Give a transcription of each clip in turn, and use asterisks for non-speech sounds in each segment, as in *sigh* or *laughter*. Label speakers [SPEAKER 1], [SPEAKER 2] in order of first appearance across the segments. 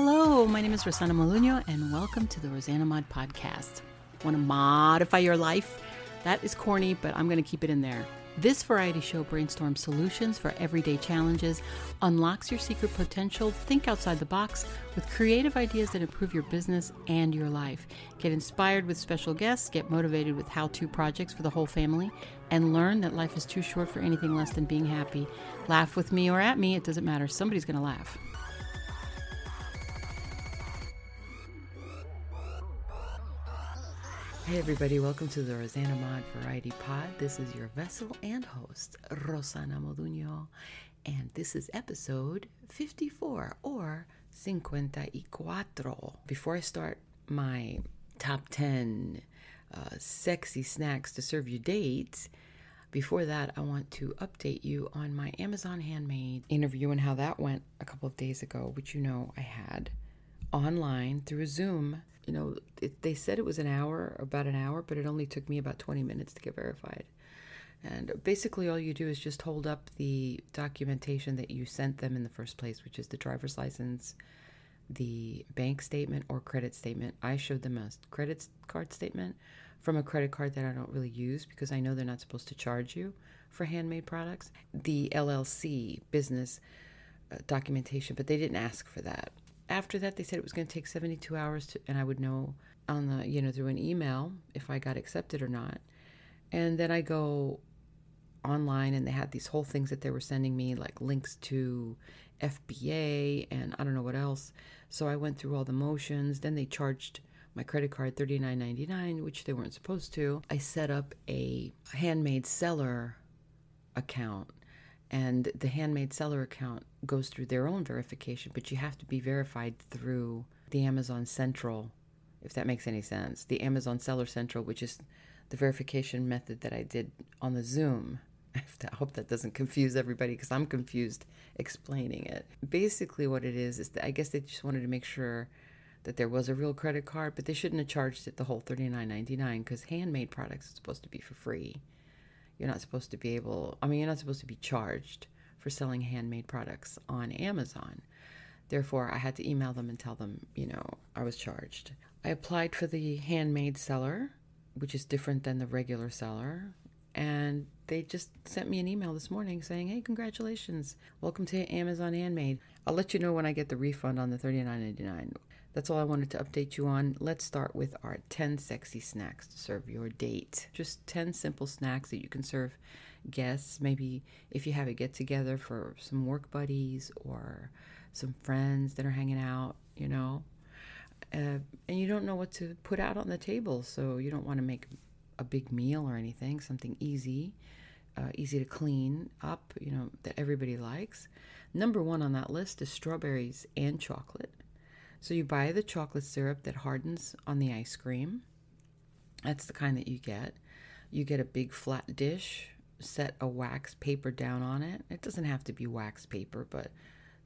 [SPEAKER 1] Hello, my name is Rosanna Modugno, and welcome to the Rosanna Mod Podcast. Want to modify your life? That is corny, but I'm going to keep it in there. This variety show brainstorms solutions for everyday challenges, unlocks your secret potential, think outside the box with creative ideas that improve your business and your life. Get inspired with special guests, get motivated with how to projects for the whole family, and learn that life is too short for anything less than being happy. Laugh with me or at me, it doesn't matter. Somebody's going to laugh. Hey, everybody, welcome to the Rosanna Mod Variety Pod. This is your vessel and host, Rosanna Modugno, and this is episode 54 or 54. Before I start my top 10 uh, sexy snacks to serve your dates, before that, I want to update you on my Amazon Handmade interview and how that went a couple of days ago, which you know I had online through Zoom you know, it, they said it was an hour, about an hour, but it only took me about 20 minutes to get verified. And basically, all you do is just hold up the documentation that you sent them in the first place, which is the driver's license, the bank statement, or credit statement. I showed them a credit card statement from a credit card that I don't really use because I know they're not supposed to charge you for handmade products. The LLC business uh, documentation, but they didn't ask for that after that, they said it was going to take 72 hours, to, and I would know on the you know through an email if I got accepted or not. And then I go online, and they had these whole things that they were sending me, like links to FBA and I don't know what else. So I went through all the motions. Then they charged my credit card $39.99, which they weren't supposed to. I set up a handmade seller account and the handmade seller account goes through their own verification, but you have to be verified through the Amazon Central, if that makes any sense. The Amazon Seller Central, which is the verification method that I did on the Zoom. *laughs* I hope that doesn't confuse everybody because I'm confused explaining it. Basically, what it is is that I guess they just wanted to make sure that there was a real credit card, but they shouldn't have charged it the whole $39.99 because handmade products are supposed to be for free. You're not supposed to be able, I mean, you're not supposed to be charged for selling handmade products on Amazon. Therefore, I had to email them and tell them, you know, I was charged. I applied for the handmade seller, which is different than the regular seller, and they just sent me an email this morning saying, "Hey, congratulations. Welcome to Amazon Handmade. I'll let you know when I get the refund on the $39.99." That's all I wanted to update you on. Let's start with our 10 sexy snacks to serve your date. Just 10 simple snacks that you can serve guests. Maybe if you have a get together for some work buddies or some friends that are hanging out, you know, uh, and you don't know what to put out on the table. So you don't want to make a big meal or anything, something easy. Uh, easy to clean up, you know, that everybody likes. Number one on that list is strawberries and chocolate. So you buy the chocolate syrup that hardens on the ice cream. That's the kind that you get. You get a big flat dish, set a wax paper down on it. It doesn't have to be wax paper, but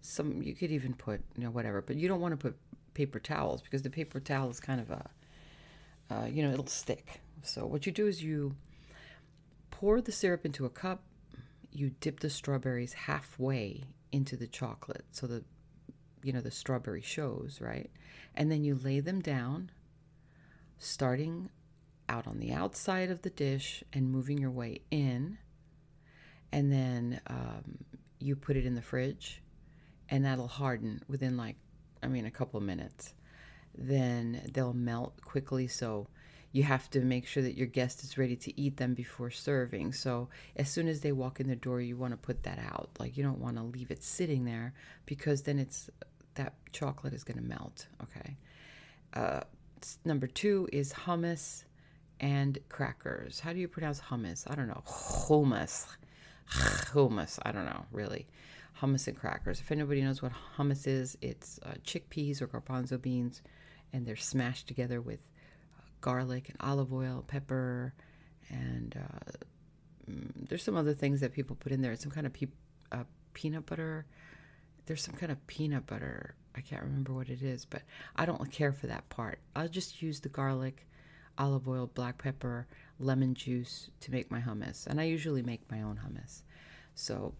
[SPEAKER 1] some you could even put, you know, whatever. But you don't want to put paper towels because the paper towel is kind of a, uh, you know, it'll stick. So what you do is you pour the syrup into a cup. You dip the strawberries halfway into the chocolate so the you know, the strawberry shows, right? And then you lay them down, starting out on the outside of the dish and moving your way in. And then um, you put it in the fridge, and that'll harden within like, I mean, a couple minutes. Then they'll melt quickly. So you have to make sure that your guest is ready to eat them before serving. So as soon as they walk in the door, you want to put that out. Like you don't want to leave it sitting there because then it's that chocolate is going to melt. Okay. Uh, number two is hummus and crackers. How do you pronounce hummus? I don't know. Hummus. Hummus. I don't know, really. Hummus and crackers. If anybody knows what hummus is, it's uh, chickpeas or garbanzo beans, and they're smashed together with uh, garlic and olive oil, pepper, and uh, mm, there's some other things that people put in there. It's some kind of pe- uh, peanut butter there's some kind of peanut butter. I can't remember what it is, but I don't care for that part. I'll just use the garlic, olive oil, black pepper, lemon juice to make my hummus. And I usually make my own hummus. So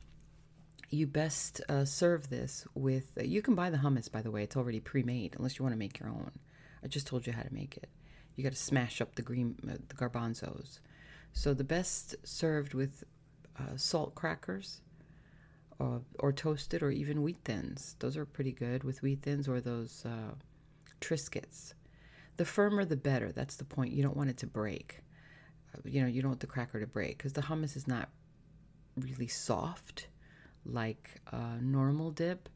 [SPEAKER 1] you best uh, serve this with. Uh, you can buy the hummus, by the way. It's already pre-made, unless you want to make your own. I just told you how to make it. You got to smash up the green uh, the garbanzos. So the best served with uh, salt crackers, uh, or toasted, or even wheat thins. Those are pretty good with wheat thins or those uh, Triscuits. The firmer, the better. That's the point. You don't want it to break. Uh, you know, you don't want the cracker to break because the hummus is not really soft like a normal dip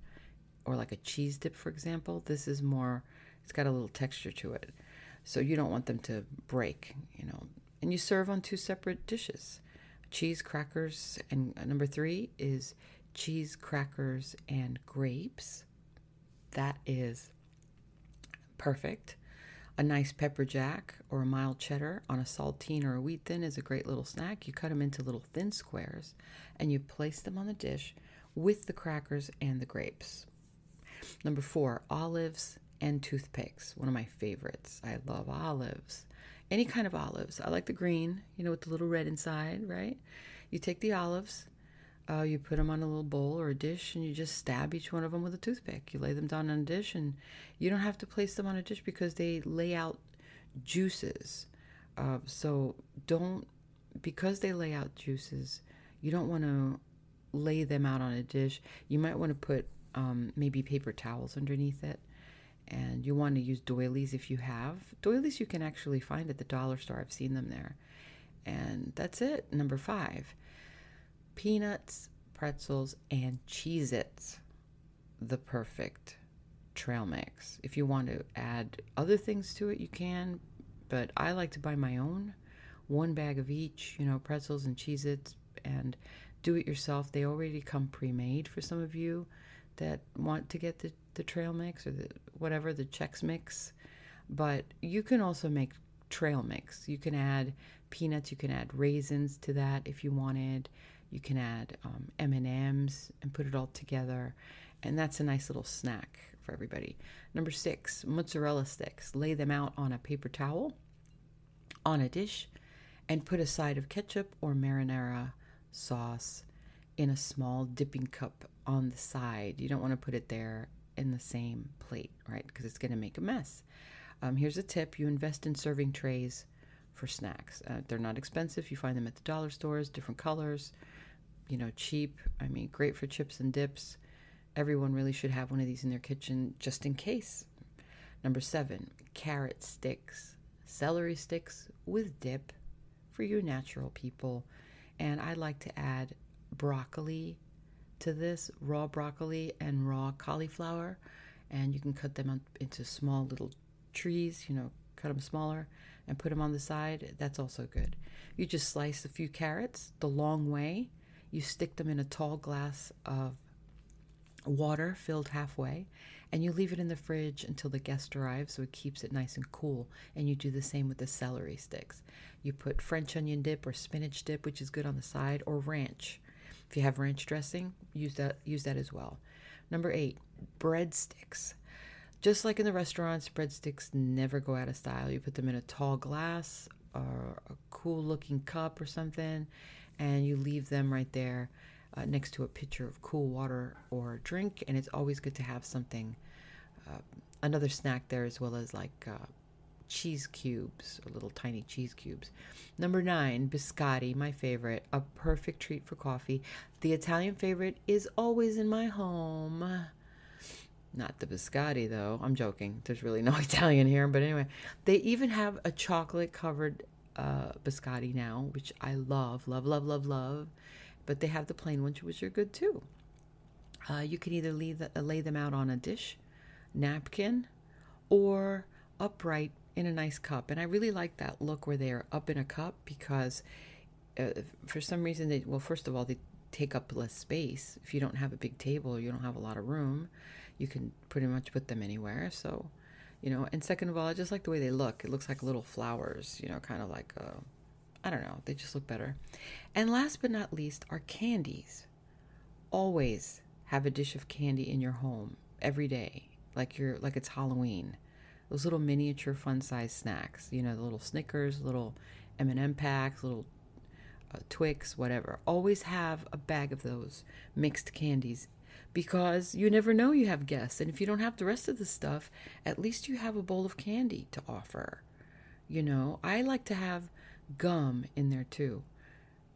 [SPEAKER 1] or like a cheese dip, for example. This is more, it's got a little texture to it. So you don't want them to break, you know. And you serve on two separate dishes cheese crackers. And uh, number three is cheese crackers and grapes. That is perfect. A nice pepper jack or a mild cheddar on a saltine or a wheat thin is a great little snack. You cut them into little thin squares and you place them on the dish with the crackers and the grapes. Number four, olives and toothpicks. One of my favorites. I love olives. Any kind of olives. I like the green, you know, with the little red inside, right? You take the olives, uh, you put them on a little bowl or a dish, and you just stab each one of them with a toothpick. You lay them down on a dish, and you don't have to place them on a dish because they lay out juices. Uh, so don't, because they lay out juices, you don't want to lay them out on a dish. You might want to put um, maybe paper towels underneath it. And you want to use doilies if you have. Doilies you can actually find at the dollar store. I've seen them there. And that's it. Number five peanuts, pretzels, and Cheez Its. The perfect trail mix. If you want to add other things to it, you can. But I like to buy my own. One bag of each, you know, pretzels and Cheez Its. And do it yourself. They already come pre made for some of you that want to get the, the trail mix or the whatever, the Chex mix. But you can also make trail mix. You can add peanuts, you can add raisins to that if you wanted. You can add um, M&Ms and put it all together. And that's a nice little snack for everybody. Number six, mozzarella sticks. Lay them out on a paper towel on a dish and put a side of ketchup or marinara sauce in a small dipping cup on the side. You don't want to put it there in the same plate, right? Because it's going to make a mess. Um, here's a tip you invest in serving trays for snacks. Uh, they're not expensive. You find them at the dollar stores, different colors, you know, cheap. I mean, great for chips and dips. Everyone really should have one of these in their kitchen just in case. Number seven, carrot sticks, celery sticks with dip for you natural people. And I like to add broccoli to this raw broccoli and raw cauliflower. And you can cut them into small little trees, you know, cut them smaller and put them on the side. That's also good. You just slice a few carrots the long way. You stick them in a tall glass of water filled halfway and you leave it in the fridge until the guest arrives so it keeps it nice and cool. And you do the same with the celery sticks. You put French onion dip or spinach dip, which is good on the side, or ranch. If you have ranch dressing, use that use that as well. Number eight, breadsticks. Just like in the restaurants, breadsticks never go out of style. You put them in a tall glass or a cool looking cup or something, and you leave them right there uh, next to a pitcher of cool water or a drink. And it's always good to have something, uh, another snack there, as well as like uh, cheese cubes, or little tiny cheese cubes. Number nine, biscotti, my favorite, a perfect treat for coffee. The Italian favorite is always in my home. Not the biscotti, though. I'm joking. There's really no *laughs* Italian here. But anyway, they even have a chocolate covered uh, biscotti now, which I love, love, love, love, love but they have the plain ones, which are good too. Uh, you can either the, uh, lay them out on a dish, napkin, or upright in a nice cup. And I really like that look where they are up in a cup because uh, for some reason they, well, first of all, they take up less space. If you don't have a big table, you don't have a lot of room, you can pretty much put them anywhere. So, you know, and second of all, I just like the way they look. It looks like little flowers, you know, kind of like I don't know, they just look better. And last but not least are candies. Always have a dish of candy in your home every day, like you're like it's Halloween. Those little miniature fun size snacks, you know, the little Snickers, little M&M packs, little uh, Twix, whatever. Always have a bag of those mixed candies because you never know you have guests. And if you don't have the rest of the stuff, at least you have a bowl of candy to offer. You know, I like to have gum in there too,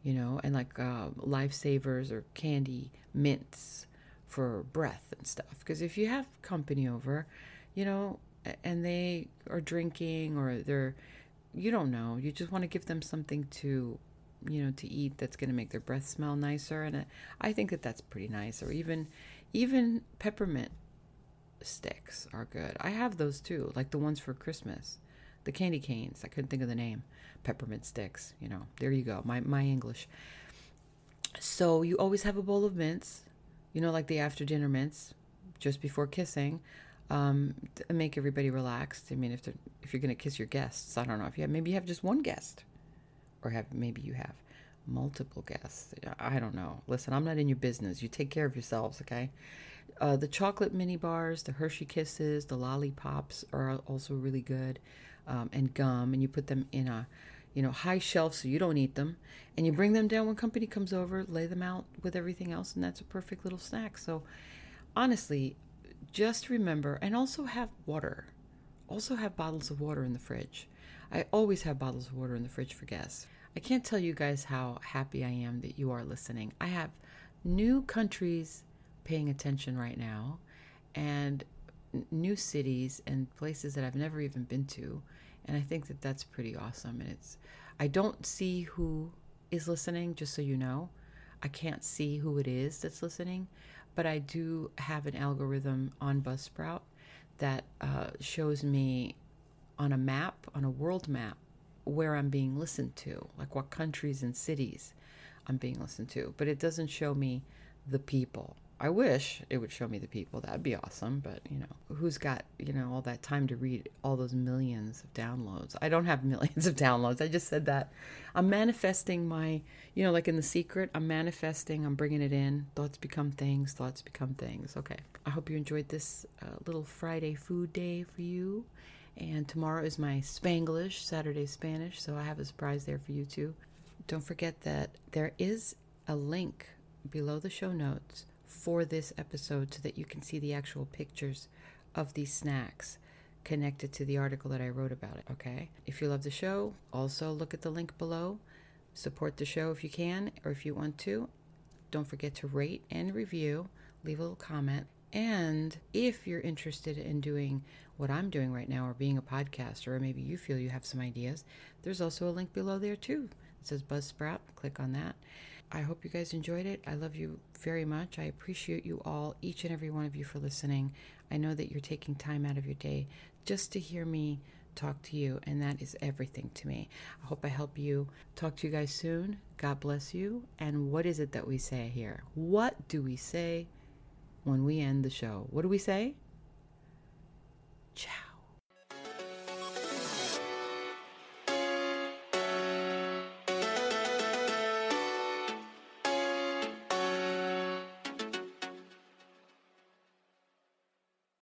[SPEAKER 1] you know, and like uh, lifesavers or candy mints for breath and stuff. Because if you have company over, you know, and they are drinking or they're, you don't know, you just want to give them something to you know to eat that's going to make their breath smell nicer and i think that that's pretty nice or even even peppermint sticks are good. I have those too like the ones for christmas the candy canes i couldn't think of the name peppermint sticks you know there you go my my english. So you always have a bowl of mints you know like the after dinner mints just before kissing um, make everybody relaxed i mean if if you're going to kiss your guests i don't know if you have maybe you have just one guest or have maybe you have multiple guests. I don't know. Listen, I'm not in your business. You take care of yourselves, okay? Uh, the chocolate mini bars, the Hershey Kisses, the lollipops are also really good, um, and gum. And you put them in a, you know, high shelf so you don't eat them, and you bring them down when company comes over, lay them out with everything else, and that's a perfect little snack. So, honestly, just remember, and also have water. Also have bottles of water in the fridge. I always have bottles of water in the fridge for guests. I can't tell you guys how happy I am that you are listening. I have new countries paying attention right now and new cities and places that I've never even been to. And I think that that's pretty awesome. And it's, I don't see who is listening, just so you know. I can't see who it is that's listening, but I do have an algorithm on Buzzsprout that uh, shows me on a map, on a world map, where I'm being listened to, like what countries and cities I'm being listened to. But it doesn't show me the people. I wish it would show me the people. That'd be awesome. But, you know, who's got, you know, all that time to read all those millions of downloads? I don't have *laughs* millions of downloads. I just said that. I'm manifesting my, you know, like in The Secret, I'm manifesting, I'm bringing it in. Thoughts become things, thoughts become things. Okay. I hope you enjoyed this uh, little Friday food day for you. And tomorrow is my Spanglish, Saturday Spanish, so I have a surprise there for you too. Don't forget that there is a link below the show notes for this episode so that you can see the actual pictures of these snacks connected to the article that I wrote about it, okay? If you love the show, also look at the link below. Support the show if you can or if you want to. Don't forget to rate and review, leave a little comment. And if you're interested in doing what I'm doing right now or being a podcaster, or maybe you feel you have some ideas, there's also a link below there too. It says Buzzsprout. Click on that. I hope you guys enjoyed it. I love you very much. I appreciate you all, each and every one of you, for listening. I know that you're taking time out of your day just to hear me talk to you, and that is everything to me. I hope I help you. Talk to you guys soon. God bless you. And what is it that we say here? What do we say when we end the show? What do we say? Ciao.